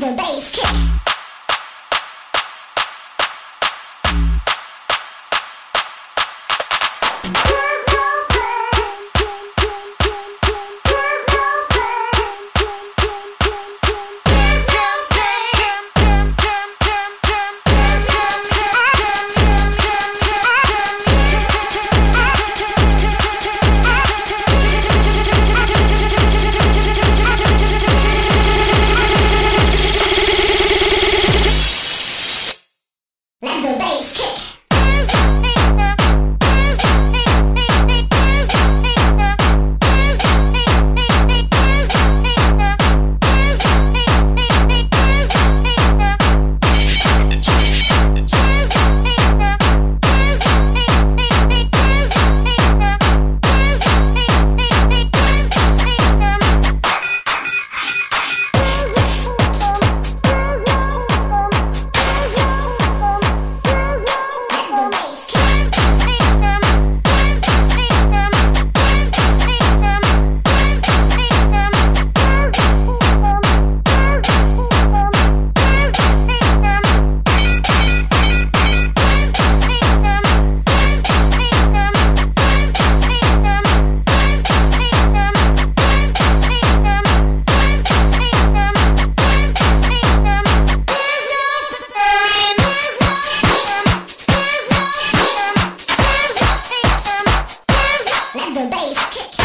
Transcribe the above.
the bass kick. Yeah. the bass kick.